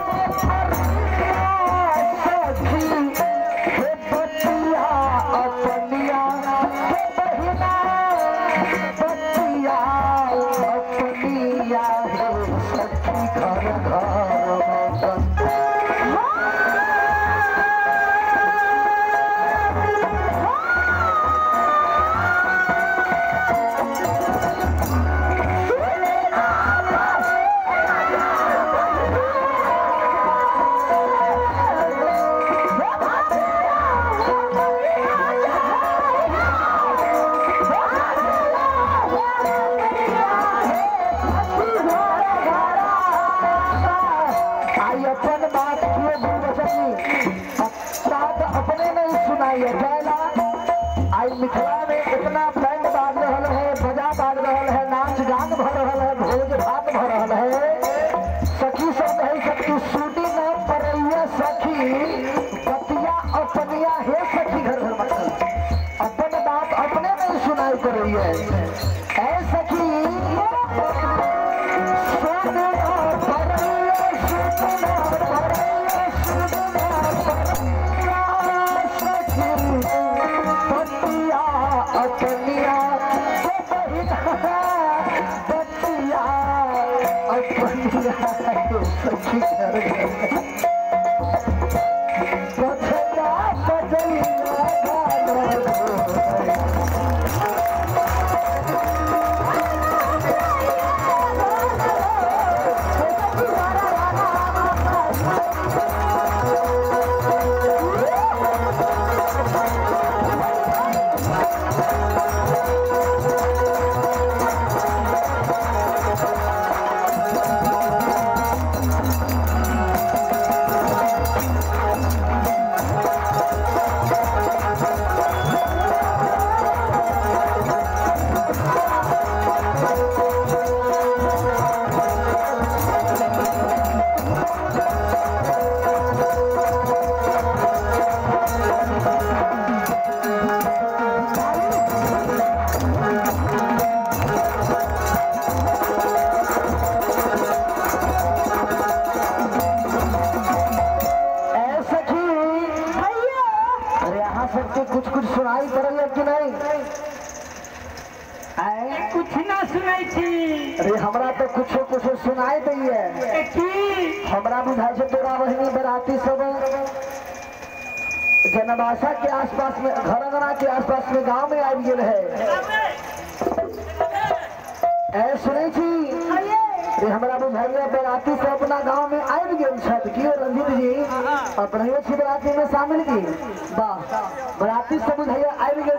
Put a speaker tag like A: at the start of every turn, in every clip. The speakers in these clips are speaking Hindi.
A: आई है पहला आई मिथिला में इतना बैंड बाज रहा है, बजा बाज रहल है, नाच गान भ रहल है, भोज भात भ रहल है। सखी सब नहीं सकती सूटी न परैया सखी। पतिया अपनिया हे सखी घर घर मतलब अपन बात अपने नहीं सुनाई कर रही है अपनिया के सखी घर घर पथरा यहाँ सबके कुछ कुछ सुनाई पड़ल है कि नहीं? ऐ
B: कुछ ना सुनाई छी
A: अरे हमरा तो कुछो कुछो सुनाई दै है।
B: की?
A: हमरा बुझाई छै तोरा बहिनी बराती सब। जनवासा के आसपास में घर अंगना के आसपास में गाँव में आबि गेल है। ऐ सुनै छी? रे हमरा बुझाइया बराती से अपना गाँव में आबि गेल की कियो रंजीत जी अपने छी बराती में शामिल की। वाह बराती से बुझाइया आबि गेल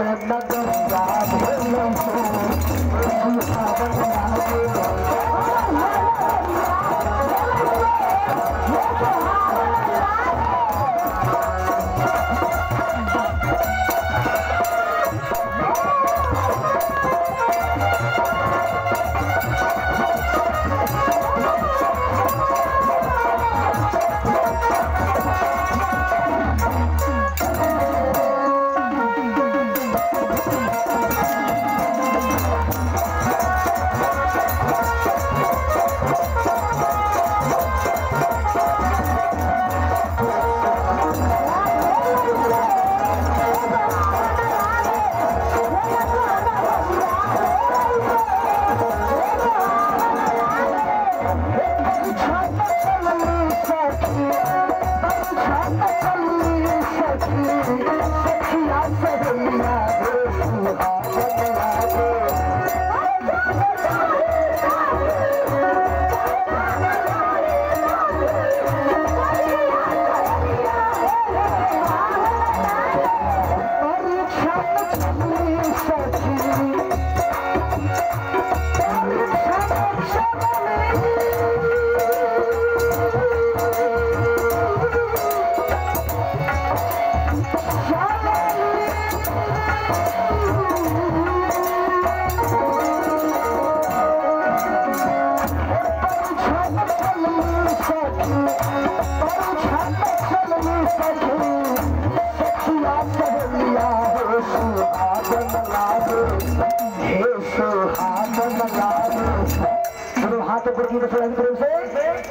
A: जनक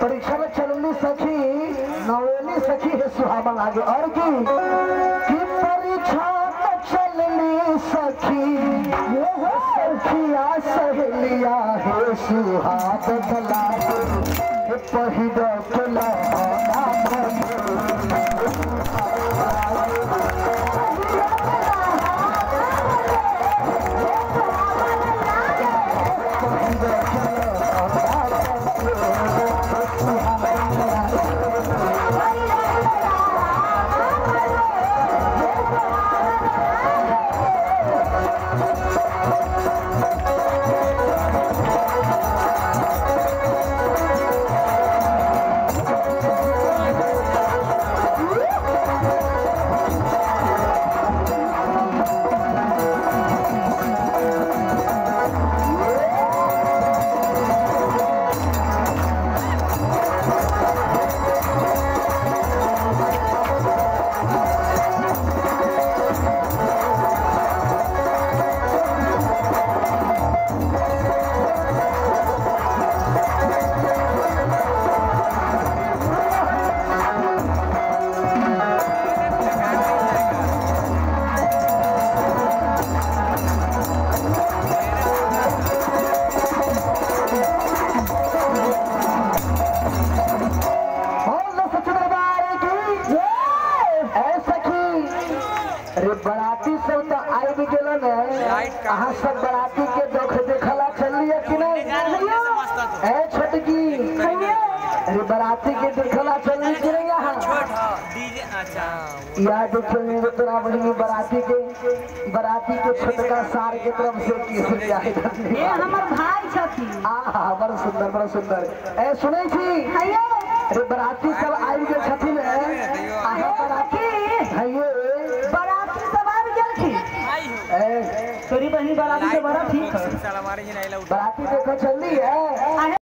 A: परीक्षा में चलनी सखी, नवेली सखी है सुहावन आगे और की? सखिया सहेलिया है पहिरा चला अहाँ सब बराती के दुख देखला चलिए कि नहीं ऐ छोटकी अरे बराती के देखला चलिए कि नहीं यहाँ
B: अच्छा
A: जो तोरा बड़ी बराती के बराती के छोटका सार के तरफ़ से की हो जाए
C: ये हमर भाई छथिन
A: आहा बड़ा सुंदर बड़ा सुंदर ए सुनै छी
C: हेयो
A: अरे बराती सब आबि गेल छथिन अहाँ बराती हइये
C: बराती सब आबि गेलखिन बराती से बड़ा ठीक है